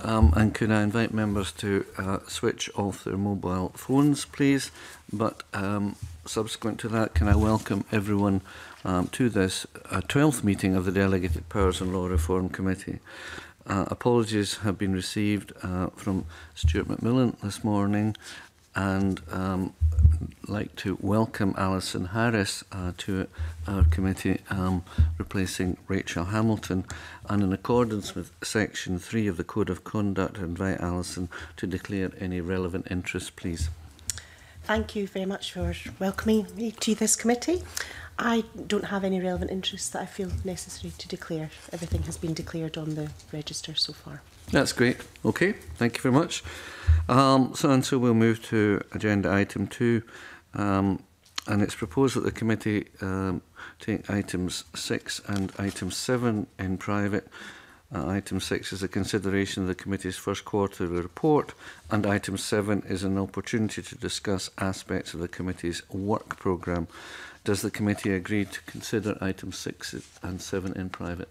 Um, and could I invite members to uh, switch off their mobile phones, please? But um, subsequent to that, can I welcome everyone um, to this uh, 12th meeting of the Delegated Powers and Law Reform Committee? Uh, apologies have been received uh, from Stuart Macmillan this morning, and um, like to welcome Alison Harris uh, to our committee, um, replacing Rachel Hamilton. And in accordance with Section 3 of the Code of Conduct, I invite Alison to declare any relevant interest, please. Thank you very much for welcoming me to this committee. I don't have any relevant interests that I feel necessary to declare. Everything has been declared on the register so far. That's great. Okay, thank you very much. Um, so, and so we'll move to agenda item two. Um, and it's proposed that the committee um, take items six and item seven in private Uh, item 6 is a consideration of the committee's first quarter report, and item 7 is an opportunity to discuss aspects of the committee's work programme. Does the committee agree to consider item 6 and 7 in private?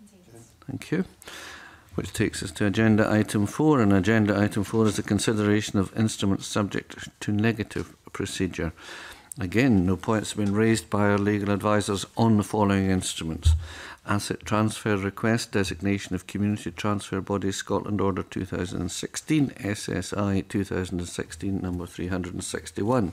Yes. Thank you. Which takes us to agenda item 4 and agenda item 4 is the consideration of instruments subject to negative procedure. Again, no points have been raised by our legal advisers on the following instruments. Asset Transfer Request Designation of Community Transfer Body Scotland Order 2016 SSI 2016 number 361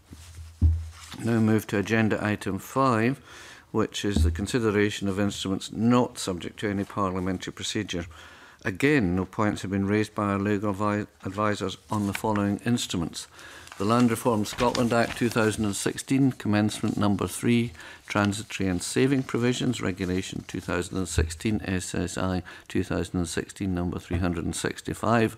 now move to agenda item 5, which is the consideration of instruments not subject to any parliamentary procedure. Again, no points have been raised by our legal advisers on the following instruments. The Land Reform Scotland Act 2016, Commencement Number 3, Transitory and Saving Provisions, Regulation 2016, SSI 2016, Number 365,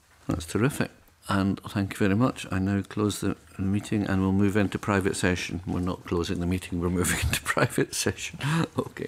That's terrific. And thank you very much. I now close the meeting and we'll move into private session. We're not closing the meeting, we're moving into private session. okay.